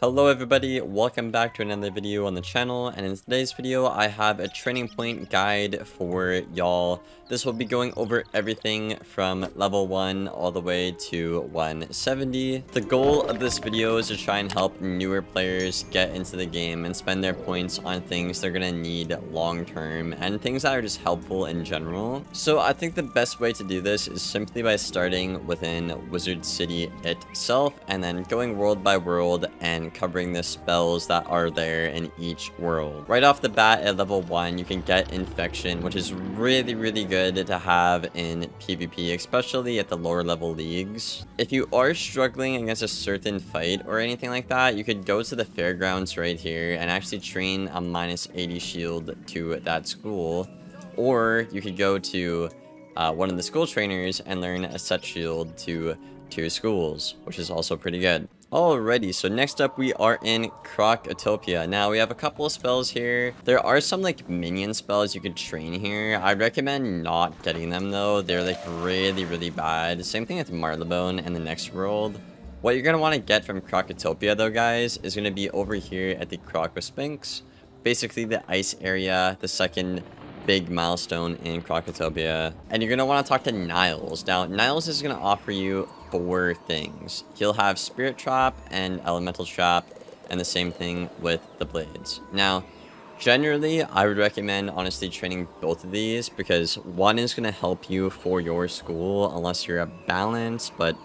Hello everybody, welcome back to another video on the channel, and in today's video I have a training point guide for y'all. This will be going over everything from level 1 all the way to 170. The goal of this video is to try and help newer players get into the game and spend their points on things they're gonna need long term and things that are just helpful in general. So I think the best way to do this is simply by starting within Wizard City itself and then going world by world and covering the spells that are there in each world. Right off the bat at level 1, you can get Infection, which is really, really good to have in PvP, especially at the lower level leagues. If you are struggling against a certain fight or anything like that, you could go to the fairgrounds right here and actually train a minus 80 shield to that school. Or you could go to uh, one of the school trainers and learn a set shield to two schools, which is also pretty good. Alrighty, so next up we are in Krokotopia. Now we have a couple of spells here. There are some like minion spells you could train here. I recommend not getting them though. They're like really, really bad. Same thing with Marleybone and the next world. What you're going to want to get from Krokotopia though guys is going to be over here at the Krokosphinx. Basically the ice area, the second big milestone in Krokotopia. And you're going to want to talk to Niles. Now, Niles is going to offer you four things. He'll have Spirit Trap and Elemental Trap, and the same thing with the Blades. Now, generally, I would recommend, honestly, training both of these, because one is going to help you for your school, unless you're a balance, but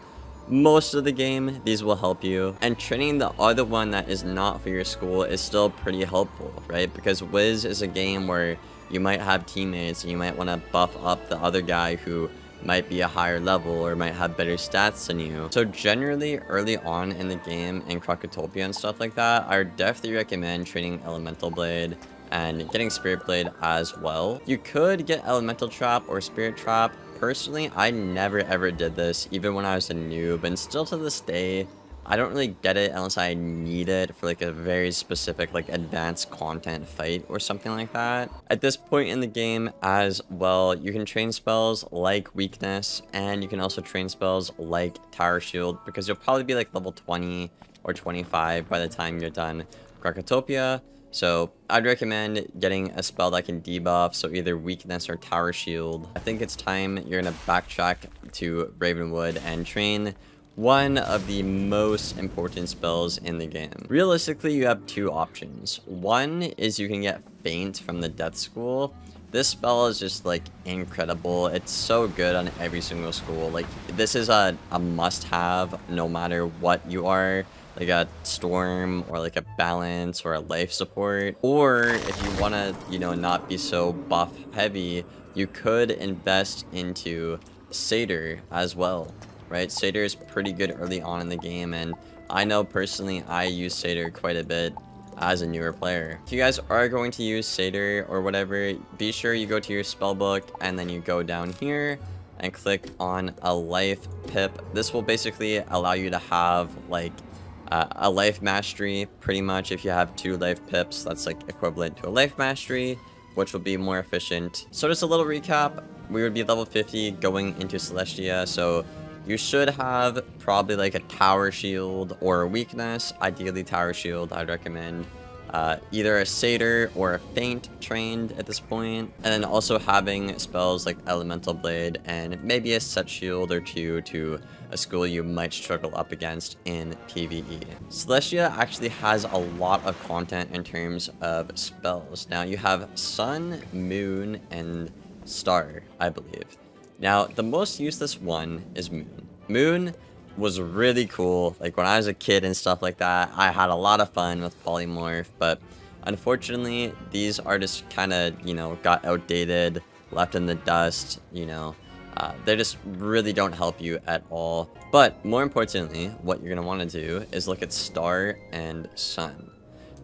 most of the game, these will help you. And training the other one that is not for your school is still pretty helpful, right? Because Wiz is a game where you might have teammates and you might want to buff up the other guy who might be a higher level or might have better stats than you. So generally, early on in the game in Krokotopia and stuff like that, I would definitely recommend training Elemental Blade and getting Spirit Blade as well. You could get Elemental Trap or Spirit Trap. Personally, I never ever did this, even when I was a noob, and still to this day, I don't really get it unless I need it for like a very specific like advanced content fight or something like that. At this point in the game as well, you can train spells like weakness and you can also train spells like tower shield because you'll probably be like level 20 or 25 by the time you're done Krokotopia. So I'd recommend getting a spell that can debuff, so either weakness or tower shield. I think it's time you're gonna backtrack to Ravenwood and train one of the most important spells in the game. Realistically, you have two options. One is you can get Feint from the Death School. This spell is just like incredible. It's so good on every single school. Like this is a, a must-have no matter what you are like a storm or like a balance or a life support or if you want to you know not be so buff heavy you could invest into satyr as well right? Satyr is pretty good early on in the game, and I know personally I use Satyr quite a bit as a newer player. If you guys are going to use Satyr or whatever, be sure you go to your spellbook and then you go down here and click on a life pip. This will basically allow you to have like uh, a life mastery pretty much if you have two life pips that's like equivalent to a life mastery which will be more efficient. So just a little recap, we would be level 50 going into Celestia, so you should have probably like a tower shield or a weakness. Ideally tower shield, I'd recommend. Uh, either a satyr or a feint trained at this point, and then also having spells like elemental blade and maybe a set shield or two to a school you might struggle up against in PvE. Celestia actually has a lot of content in terms of spells. Now you have sun, moon, and star, I believe. Now, the most useless one is Moon. Moon was really cool. Like, when I was a kid and stuff like that, I had a lot of fun with Polymorph, but unfortunately, these artists kind of, you know, got outdated, left in the dust, you know. Uh, they just really don't help you at all. But more importantly, what you're going to want to do is look at Star and Sun.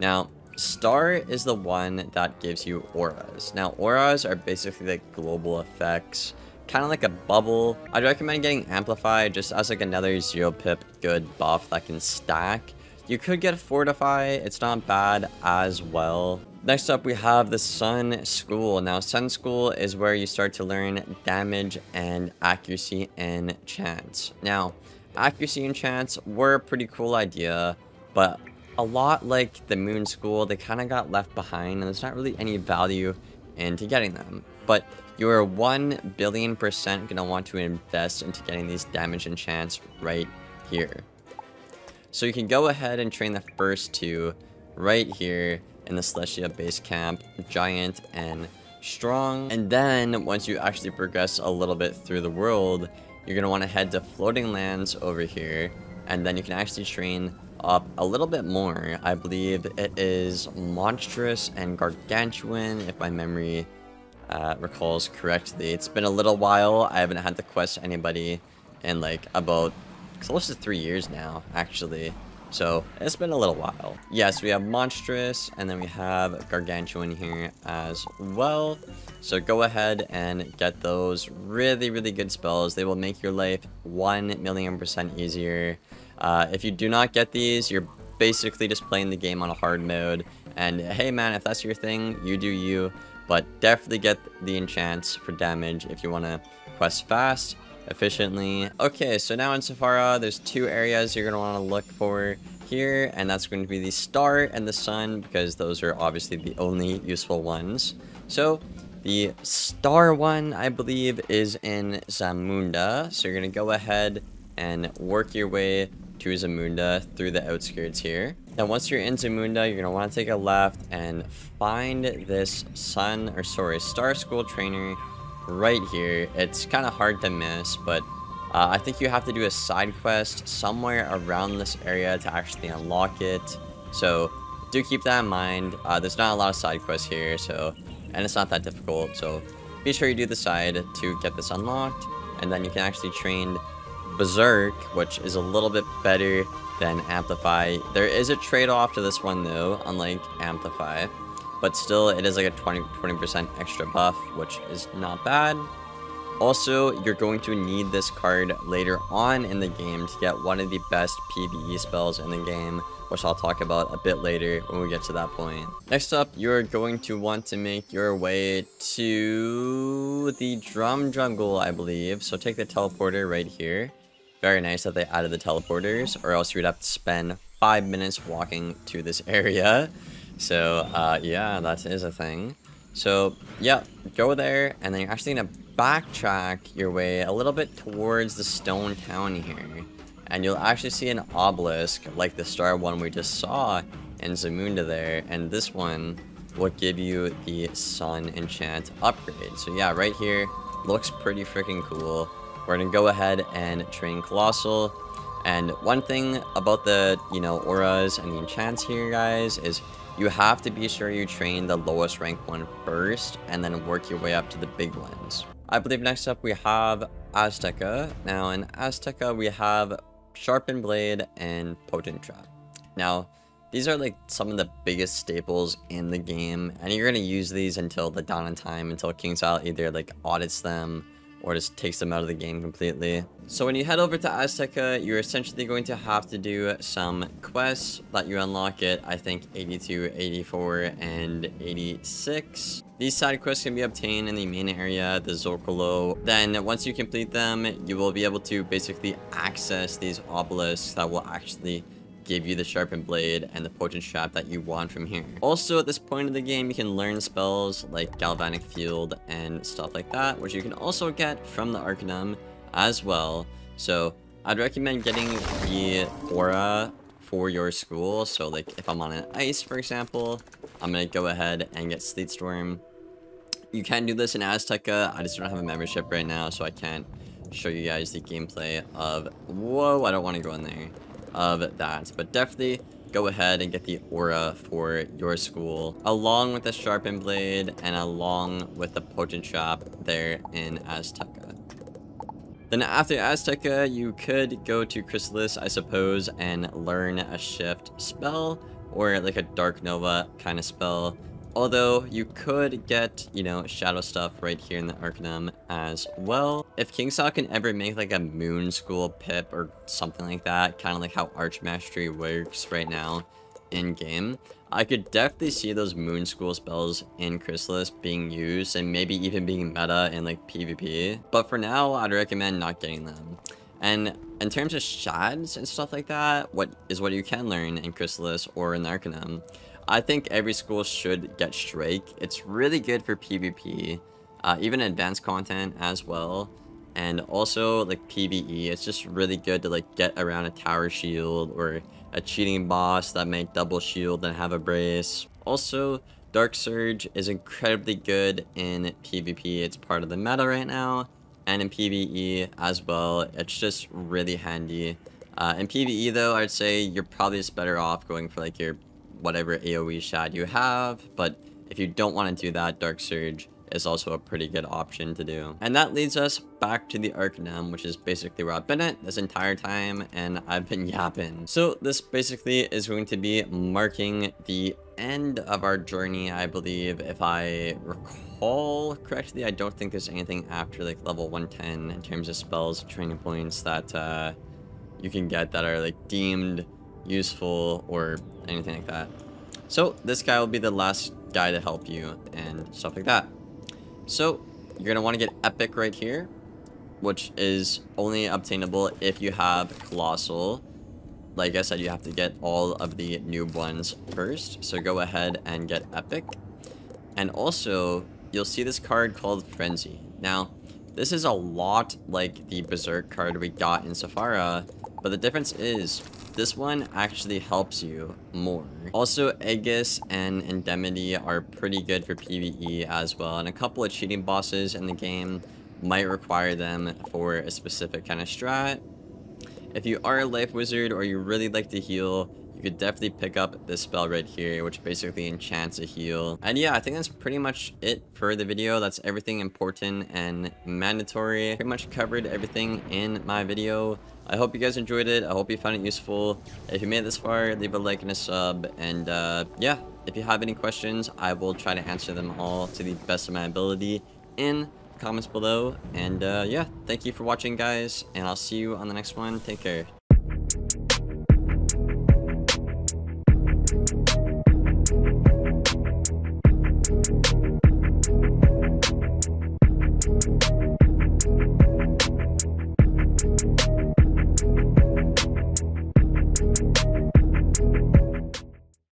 Now, Star is the one that gives you auras. Now, auras are basically like global effects kind of like a bubble. I'd recommend getting Amplify just as like another zero pip good buff that can stack. You could get Fortify, it's not bad as well. Next up, we have the Sun School. Now, Sun School is where you start to learn damage and accuracy and chance. Now, accuracy and chance were a pretty cool idea, but a lot like the Moon School, they kind of got left behind and there's not really any value into getting them. But you're 1 billion percent going to want to invest into getting these damage enchants right here. So you can go ahead and train the first two right here in the Celestia base camp, Giant and Strong. And then once you actually progress a little bit through the world, you're going to want to head to Floating Lands over here. And then you can actually train up a little bit more. I believe it is Monstrous and Gargantuan, if my memory uh, recalls correctly. It's been a little while. I haven't had to quest anybody in like about close to three years now, actually. So it's been a little while. Yes, we have Monstrous, and then we have Gargantuan here as well. So go ahead and get those really, really good spells. They will make your life 1 million percent easier. Uh, if you do not get these, you're basically just playing the game on a hard mode. And hey man, if that's your thing, you do you. But definitely get the enchants for damage if you want to quest fast efficiently. Okay, so now in Zafaria, there's two areas you're going to want to look for here, and that's going to be the star and the sun, because those are obviously the only useful ones. So, the star one, I believe, is in Zamunda, so you're going to go ahead and work your way to Zamunda through the outskirts here. Then once you're in Zamunda, you're going to want to take a left and find this sun, or sorry, star school trainer right here. It's kind of hard to miss, but uh, I think you have to do a side quest somewhere around this area to actually unlock it. So do keep that in mind. Uh, there's not a lot of side quests here, so and it's not that difficult. So be sure you do the side to get this unlocked, and then you can actually train Berserk, which is a little bit better than Amplify. There is a trade-off to this one though, unlike Amplify. But still, it is like a 20, 20% extra buff, which is not bad. Also, you're going to need this card later on in the game to get one of the best PvE spells in the game, which I'll talk about a bit later when we get to that point. Next up, you're going to want to make your way to the Drum Jungle, I believe. So take the teleporter right here. Very nice that they added the teleporters, or else you would have to spend five minutes walking to this area. So, uh, yeah, that is a thing. So, yeah, go there, and then you're actually going to backtrack your way a little bit towards the stone town here. And you'll actually see an obelisk, like the star one we just saw in Zamunda there. And this one will give you the sun enchant upgrade. So yeah, right here, looks pretty freaking cool. We're going to go ahead and train Colossal. And one thing about the, you know, auras and the enchants here, guys, is you have to be sure you train the lowest rank one first and then work your way up to the big ones. I believe next up we have Azteca. Now in Azteca we have Sharpened Blade and Potent Trap. Now these are like some of the biggest staples in the game and you're going to use these until the dawn of time until King KingsIsle either like audits them or just takes them out of the game completely. So when you head over to Azteca, you're essentially going to have to do some quests that you unlock it, I think 82, 84, and 86. These side quests can be obtained in the main area, the Zocalo. Then once you complete them, you will be able to basically access these obelisks that will actually give you the sharpened blade and the potent trap that you want from here. Also, at this point in the game, you can learn spells like Galvanic Field and stuff like that, which you can also get from the Arcanum as well. So, I'd recommend getting the Aura for your school. So, like, if I'm on an ice, for example, I'm gonna go ahead and get Sleet Storm. You can do this in Azteca. I just don't have a membership right now, so I can't show you guys the gameplay of... Whoa, I don't want to go in there of that. But definitely go ahead and get the aura for your school along with the sharpened blade and along with the potent shop there in Azteca. Then after Azteca, you could go to Khrysalis, I suppose, and learn a shift spell or like a Dark Nova kind of spell Although you could get, you know, shadow stuff right here in the Arcanum as well. If KingsIsle can ever make like a Moon School pip or something like that, kind of like how Archmastery works right now in game, I could definitely see those Moon School spells in Khrysalis being used and maybe even being meta in like PvP. But for now, I'd recommend not getting them. And in terms of shads and stuff like that, what is what you can learn in Khrysalis or in Arcanum, I think every school should get Shrike. It's really good for PvP, uh, even advanced content as well. And also like PvE, it's just really good to like get around a tower shield or a cheating boss that may double shield and have a brace. Also, Dark Surge is incredibly good in PvP. It's part of the meta right now. And in PvE as well, it's just really handy. Uh, in PvE though, I'd say you're probably just better off going for like your whatever AoE shad you have. But if you don't want to do that, Dark Surge is also a pretty good option to do. And that leads us back to the Arcanum, which is basically where I've been at this entire time, and I've been yapping. So this basically is going to be marking the end of our journey, I believe, if I recall correctly. I don't think there's anything after like level 110 in terms of spells, training points that uh, you can get that are like deemed useful or anything like that. So this guy will be the last guy to help you and stuff like that. So you're going to want to get Epic right here, which is only obtainable if you have Colossal. Like I said, you have to get all of the noob ones first. So go ahead and get Epic. And also, you'll see this card called Frenzy. Now, this is a lot like the Berserk card we got in Zafaria, but the difference is this one actually helps you more. Also, Aegis and Indemnity are pretty good for PvE as well, and a couple of cheating bosses in the game might require them for a specific kind of strat. If you are a life wizard or you really like to heal, you could definitely pick up this spell right here, which basically enchants a heal. And yeah, I think that's pretty much it for the video. That's everything important and mandatory. Pretty much covered everything in my video. I hope you guys enjoyed it. I hope you found it useful. If you made it this far, leave a like and a sub. And uh, yeah, if you have any questions, I will try to answer them all to the best of my ability in comments below. And uh, yeah, thank you for watching, guys. And I'll see you on the next one. Take care.